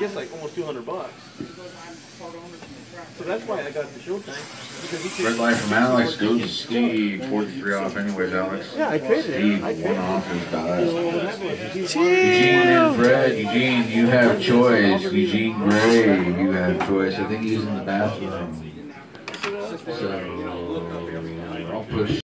gets like almost two hundred bucks. So that's why I got the show tank. Red light from Alex goes to Steve. 43 off, anyways, Alex. Yeah, I traded it. Steve, I one off his dies. Eugene and Fred, Eugene, you have choice. Eugene Gray, you have choice. I think he's in the bathroom. So, I'll push.